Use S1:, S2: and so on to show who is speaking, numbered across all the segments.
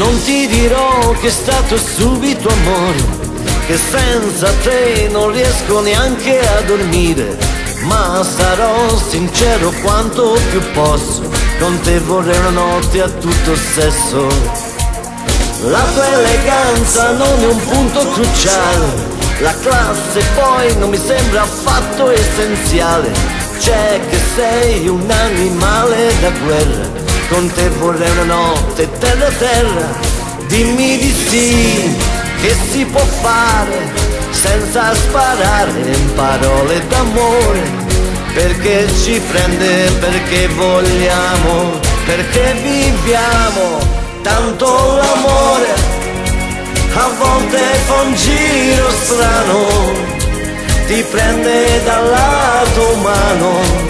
S1: Sappiamo che è stato subito amore che senza te non riesco neanche a dormire, ma sarò sincero quanto più posso, con te vorrei una notte a tutto sesso. La tua eleganza non è un punto cruciale, la classe poi non mi sembra affatto essenziale, c'è che sei un animale da guerra, con te vorrei una notte terra terra, dimmi di sì che si può fare senza sparare parole d'amore. Perché ci prende, perché vogliamo, perché viviamo tanto l'amore. A volte fa un giro strano ti prende dal lato umano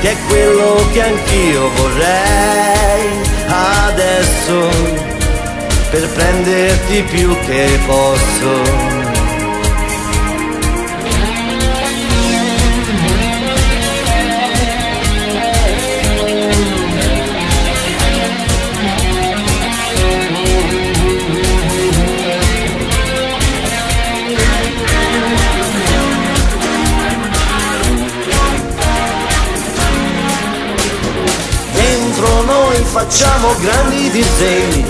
S1: che è quello che anch'io vorrei adesso per prenderti più che posso. Facciamo grandi disegni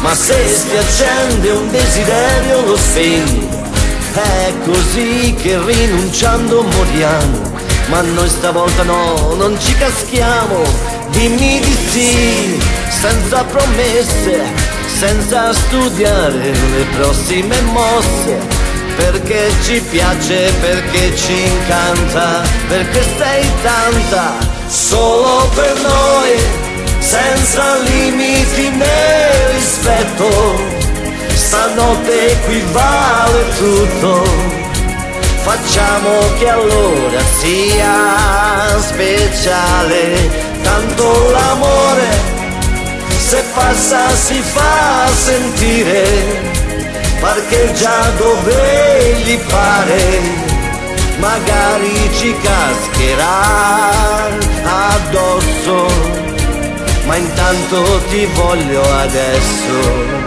S1: ma se si accende un desiderio lo spegni. È così che rinunciando moriamo, ma noi stavolta no, non ci caschiamo, dimmi di sì, senza promesse, senza studiare le prossime mosse. Perché ci piace, perché ci incanta, perché sei tanta, solo per noi senza limiti né rispetto, stanotte qui vale tutto, facciamo che allora sia speciale, tanto l'amore se passa si fa sentire, parcheggia dove gli pare magari ci cascherà addosso ma intanto ti voglio adesso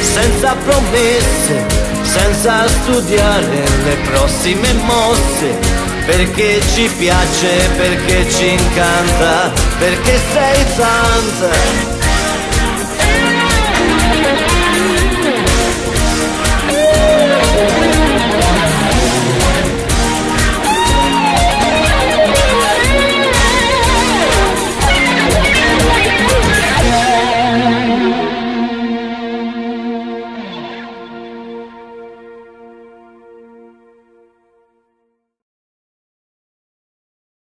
S1: Senza promesse, senza studiare le prossime mosse, perché ci piace, perché ci incanta, perché sei tanta